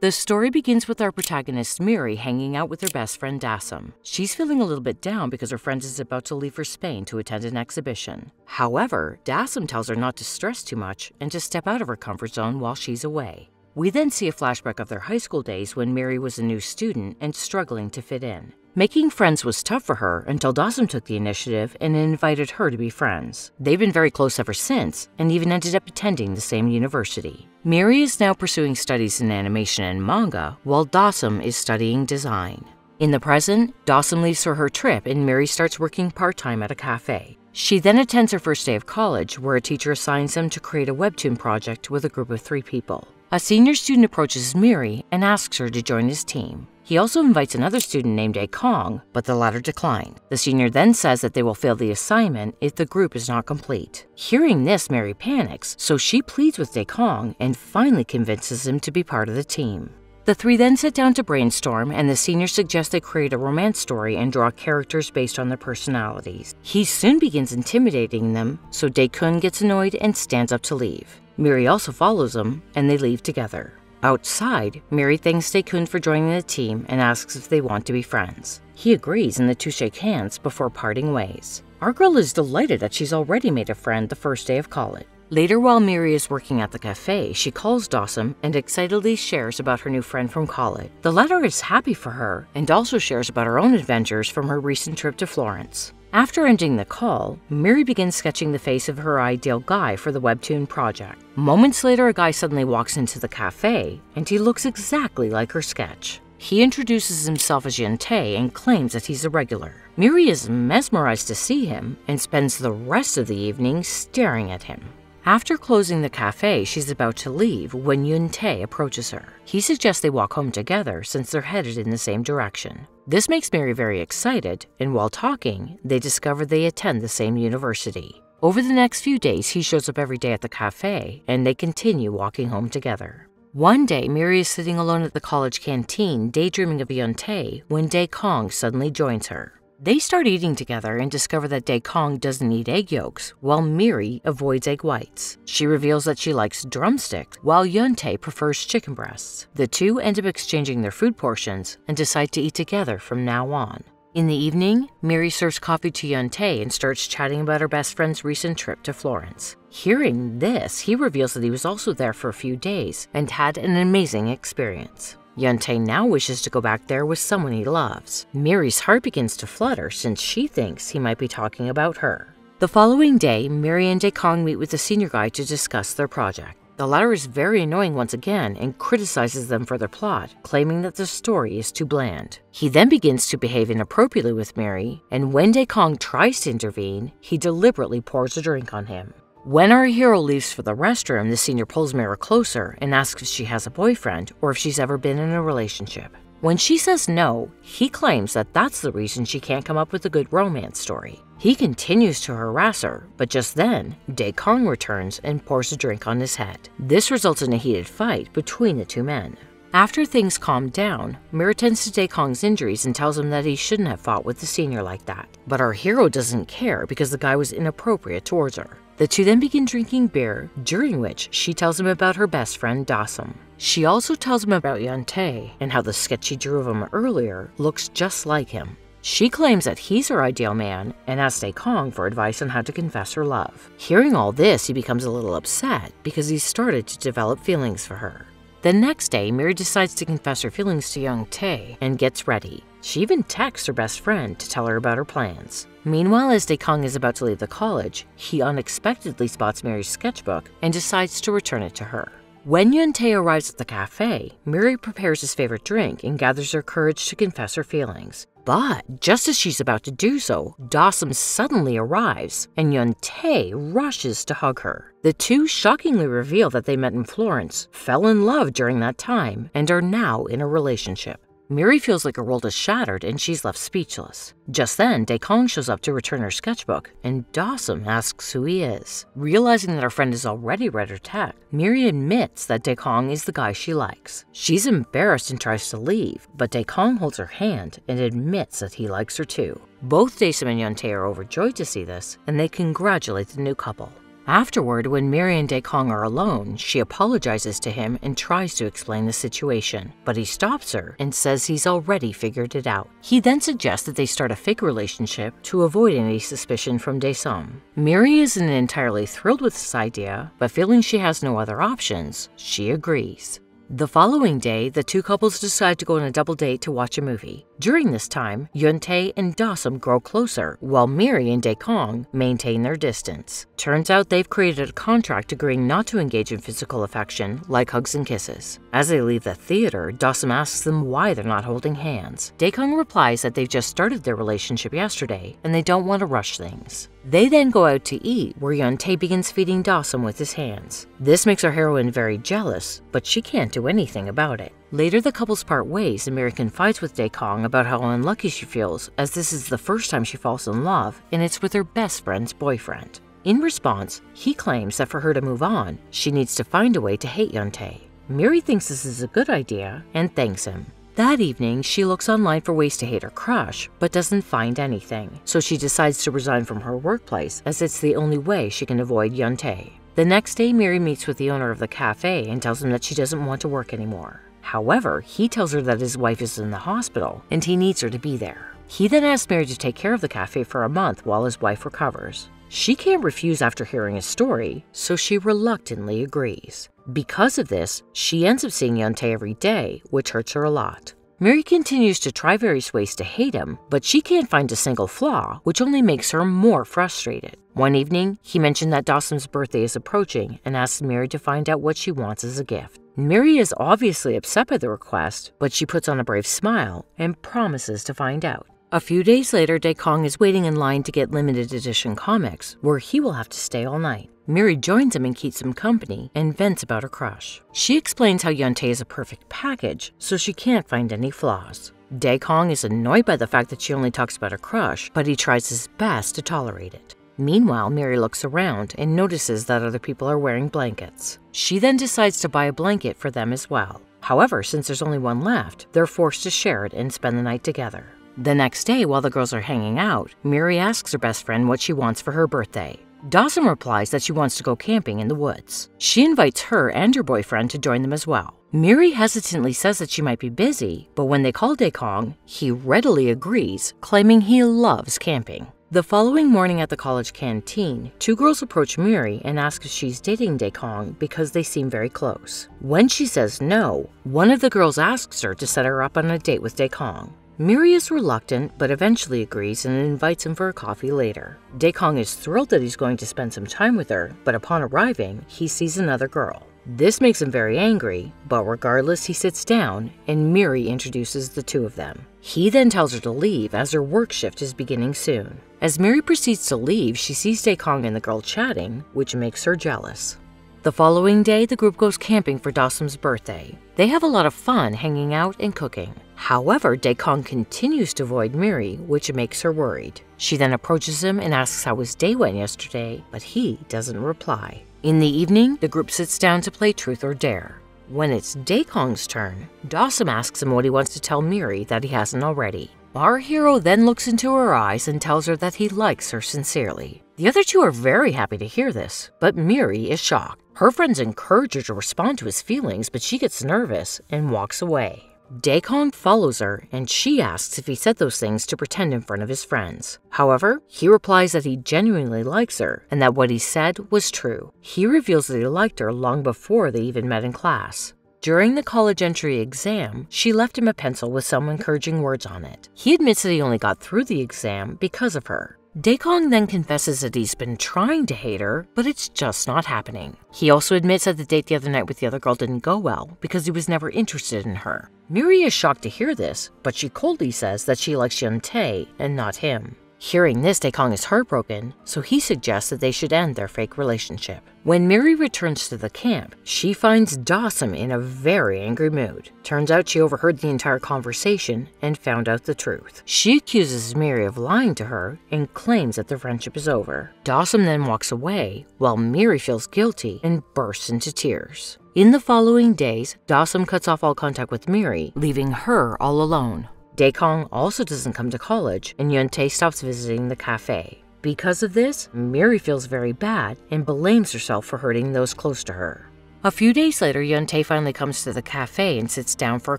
The story begins with our protagonist Miri hanging out with her best friend Dassam. She's feeling a little bit down because her friend is about to leave for Spain to attend an exhibition. However, Dassam tells her not to stress too much and to step out of her comfort zone while she's away. We then see a flashback of their high school days when Miri was a new student and struggling to fit in. Making friends was tough for her until Dassam took the initiative and invited her to be friends. They've been very close ever since and even ended up attending the same university. Miri is now pursuing studies in animation and manga, while Dassam is studying design. In the present, Dassam leaves for her trip and Miri starts working part time at a cafe. She then attends her first day of college, where a teacher assigns them to create a webtoon project with a group of three people. A senior student approaches Miri and asks her to join his team. He also invites another student named Dae Kong, but the latter declined. The senior then says that they will fail the assignment if the group is not complete. Hearing this, Mary panics, so she pleads with Dae Kong and finally convinces him to be part of the team. The three then sit down to brainstorm, and the senior suggests they create a romance story and draw characters based on their personalities. He soon begins intimidating them, so Dae-kun gets annoyed and stands up to leave. Miri also follows him, and they leave together. Outside, Miri thanks Dae-kun for joining the team and asks if they want to be friends. He agrees and the two shake hands before parting ways. Our girl is delighted that she's already made a friend the first day of college. Later, while Miri is working at the cafe, she calls Dawson and excitedly shares about her new friend from college. The latter is happy for her and also shares about her own adventures from her recent trip to Florence. After ending the call, Miri begins sketching the face of her ideal guy for the webtoon project. Moments later, a guy suddenly walks into the cafe, and he looks exactly like her sketch. He introduces himself as Yuntae and claims that he's a regular. Miri is mesmerized to see him and spends the rest of the evening staring at him. After closing the cafe, she's about to leave when Yun Tae approaches her. He suggests they walk home together since they're headed in the same direction. This makes Miri very excited, and while talking, they discover they attend the same university. Over the next few days, he shows up every day at the cafe, and they continue walking home together. One day, Miri is sitting alone at the college canteen, daydreaming of Yun Tae, when Dae Kong suddenly joins her. They start eating together and discover that Dae Kong doesn't eat egg yolks, while Miri avoids egg whites. She reveals that she likes drumsticks, while Yuntae prefers chicken breasts. The two end up exchanging their food portions and decide to eat together from now on. In the evening, Miri serves coffee to Yuntae and starts chatting about her best friend's recent trip to Florence. Hearing this, he reveals that he was also there for a few days and had an amazing experience. Yuntae now wishes to go back there with someone he loves. Miri's heart begins to flutter since she thinks he might be talking about her. The following day, Miri and Dae Kong meet with the senior guy to discuss their project. The latter is very annoying once again and criticizes them for their plot, claiming that the story is too bland. He then begins to behave inappropriately with Miri, and when Dae Kong tries to intervene, he deliberately pours a drink on him. When our hero leaves for the restroom, the senior pulls Mira closer and asks if she has a boyfriend or if she's ever been in a relationship. When she says no, he claims that that's the reason she can't come up with a good romance story. He continues to harass her, but just then, Dae Kong returns and pours a drink on his head. This results in a heated fight between the two men. After things calm down, Mira tends to Dae Kong's injuries and tells him that he shouldn't have fought with the senior like that. But our hero doesn't care because the guy was inappropriate towards her. The two then begin drinking beer, during which she tells him about her best friend Dassam. She also tells him about Yuntae and how the sketch she drew of him earlier looks just like him. She claims that he's her ideal man and asks Dae Kong for advice on how to confess her love. Hearing all this, he becomes a little upset because he's started to develop feelings for her. The next day, Miri decides to confess her feelings to Yun Tae and gets ready. She even texts her best friend to tell her about her plans. Meanwhile, as Dae Kong is about to leave the college, he unexpectedly spots Miri's sketchbook and decides to return it to her. When Yun Tae arrives at the cafe, Miri prepares his favorite drink and gathers her courage to confess her feelings. But just as she's about to do so, Dassam suddenly arrives and Yun Tae rushes to hug her. The two shockingly reveal that they met in Florence, fell in love during that time, and are now in a relationship. Miri feels like her world is shattered and she's left speechless. Just then, Dae Kong shows up to return her sketchbook, and Dawson asks who he is. Realizing that her friend has already read her text, Miri admits that Dae Kong is the guy she likes. She's embarrassed and tries to leave, but Dae Kong holds her hand and admits that he likes her too. Both Dassam and Yuntae are overjoyed to see this, and they congratulate the new couple. Afterward, when Mary and Daekong are alone, she apologizes to him and tries to explain the situation, but he stops her and says he's already figured it out. He then suggests that they start a fake relationship to avoid any suspicion from Daesum. Mary isn't entirely thrilled with this idea, but feeling she has no other options, she agrees. The following day, the two couples decide to go on a double date to watch a movie. During this time, Yuntae and Dawson grow closer, while Miri and Daekong maintain their distance. Turns out they've created a contract agreeing not to engage in physical affection, like hugs and kisses. As they leave the theater, Dawson asks them why they're not holding hands. Daekong replies that they've just started their relationship yesterday, and they don't want to rush things. They then go out to eat, where Yuntae begins feeding Dawson with his hands. This makes our heroine very jealous, but she can't do anything about it. Later, the couples part ways Mary fights with Daekong about how unlucky she feels, as this is the first time she falls in love, and it's with her best friend's boyfriend. In response, he claims that for her to move on, she needs to find a way to hate Yuntae. Mary thinks this is a good idea and thanks him. That evening, she looks online for ways to hate her crush, but doesn't find anything, so she decides to resign from her workplace as it's the only way she can avoid Yuntae. The next day, Mary meets with the owner of the cafe and tells him that she doesn't want to work anymore. However, he tells her that his wife is in the hospital and he needs her to be there. He then asks Mary to take care of the cafe for a month while his wife recovers. She can't refuse after hearing his story, so she reluctantly agrees. Because of this, she ends up seeing Yuntae every day, which hurts her a lot. Mary continues to try various ways to hate him, but she can't find a single flaw, which only makes her more frustrated. One evening, he mentioned that Dawson's birthday is approaching and asks Mary to find out what she wants as a gift. Mary is obviously upset by the request, but she puts on a brave smile and promises to find out. A few days later, Daekong is waiting in line to get limited edition comics, where he will have to stay all night. Miri joins him and keeps him company and vents about her crush. She explains how Yuntae is a perfect package, so she can't find any flaws. Daekong is annoyed by the fact that she only talks about her crush, but he tries his best to tolerate it. Meanwhile, Mary looks around and notices that other people are wearing blankets. She then decides to buy a blanket for them as well. However, since there's only one left, they're forced to share it and spend the night together. The next day, while the girls are hanging out, Miri asks her best friend what she wants for her birthday. Dawson replies that she wants to go camping in the woods. She invites her and her boyfriend to join them as well. Miri hesitantly says that she might be busy, but when they call Daekong, he readily agrees, claiming he loves camping. The following morning at the college canteen, two girls approach Miri and ask if she's dating Daekong because they seem very close. When she says no, one of the girls asks her to set her up on a date with Daekong. Miri is reluctant, but eventually agrees and invites him for a coffee later. Daekong is thrilled that he's going to spend some time with her, but upon arriving, he sees another girl. This makes him very angry, but regardless, he sits down and Miri introduces the two of them. He then tells her to leave as her work shift is beginning soon. As Miri proceeds to leave, she sees Daekong and the girl chatting, which makes her jealous. The following day, the group goes camping for Dawson's birthday. They have a lot of fun hanging out and cooking. However, Daekong continues to avoid Miri, which makes her worried. She then approaches him and asks how his day went yesterday, but he doesn't reply. In the evening, the group sits down to play Truth or Dare. When it's Daekong's turn, Dawson asks him what he wants to tell Miri that he hasn't already. Our hero then looks into her eyes and tells her that he likes her sincerely. The other two are very happy to hear this, but Miri is shocked. Her friends encourage her to respond to his feelings, but she gets nervous and walks away. Daekong follows her, and she asks if he said those things to pretend in front of his friends. However, he replies that he genuinely likes her and that what he said was true. He reveals that he liked her long before they even met in class. During the college entry exam, she left him a pencil with some encouraging words on it. He admits that he only got through the exam because of her. Daekong then confesses that he's been trying to hate her, but it's just not happening. He also admits that the date the other night with the other girl didn't go well because he was never interested in her. Miri is shocked to hear this, but she coldly says that she likes Yuntae and not him. Hearing this, Daekong is heartbroken, so he suggests that they should end their fake relationship. When Miri returns to the camp, she finds Dawson in a very angry mood. Turns out she overheard the entire conversation and found out the truth. She accuses Miri of lying to her and claims that their friendship is over. Dawson then walks away, while Miri feels guilty and bursts into tears. In the following days, Dawson cuts off all contact with Miri, leaving her all alone. Daekong also doesn't come to college, and Yuntae stops visiting the cafe. Because of this, Miri feels very bad and blames herself for hurting those close to her. A few days later, Yuntae finally comes to the cafe and sits down for a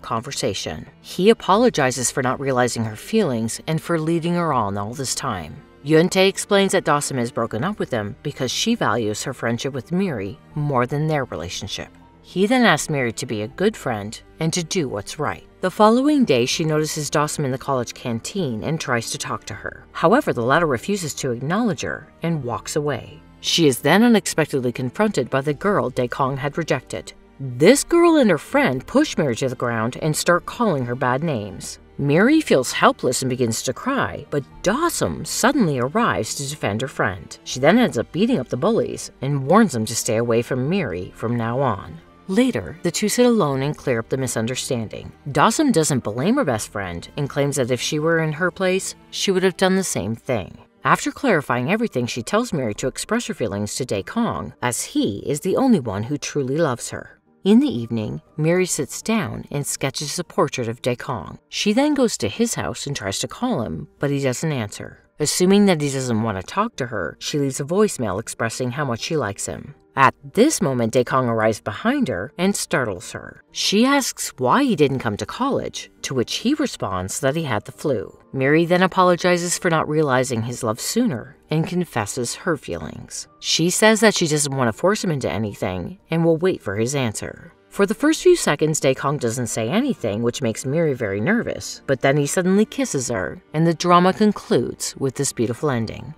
conversation. He apologizes for not realizing her feelings and for leading her on all this time. Yuntae explains that Dawson has broken up with him because she values her friendship with Miri more than their relationship. He then asks Mary to be a good friend and to do what's right. The following day, she notices Dawson in the college canteen and tries to talk to her. However, the latter refuses to acknowledge her and walks away. She is then unexpectedly confronted by the girl Daekong had rejected. This girl and her friend push Mary to the ground and start calling her bad names. Mary feels helpless and begins to cry, but Dawson suddenly arrives to defend her friend. She then ends up beating up the bullies and warns them to stay away from Mary from now on. Later, the two sit alone and clear up the misunderstanding. Dawson doesn't blame her best friend and claims that if she were in her place, she would have done the same thing. After clarifying everything, she tells Mary to express her feelings to Dae Kong, as he is the only one who truly loves her. In the evening, Mary sits down and sketches a portrait of Dae Kong. She then goes to his house and tries to call him, but he doesn't answer. Assuming that he doesn't want to talk to her, she leaves a voicemail expressing how much she likes him. At this moment, Daekong arrives behind her and startles her. She asks why he didn't come to college, to which he responds that he had the flu. Miri then apologizes for not realizing his love sooner and confesses her feelings. She says that she doesn't want to force him into anything and will wait for his answer. For the first few seconds, Daekong doesn't say anything, which makes Miri very nervous, but then he suddenly kisses her, and the drama concludes with this beautiful ending.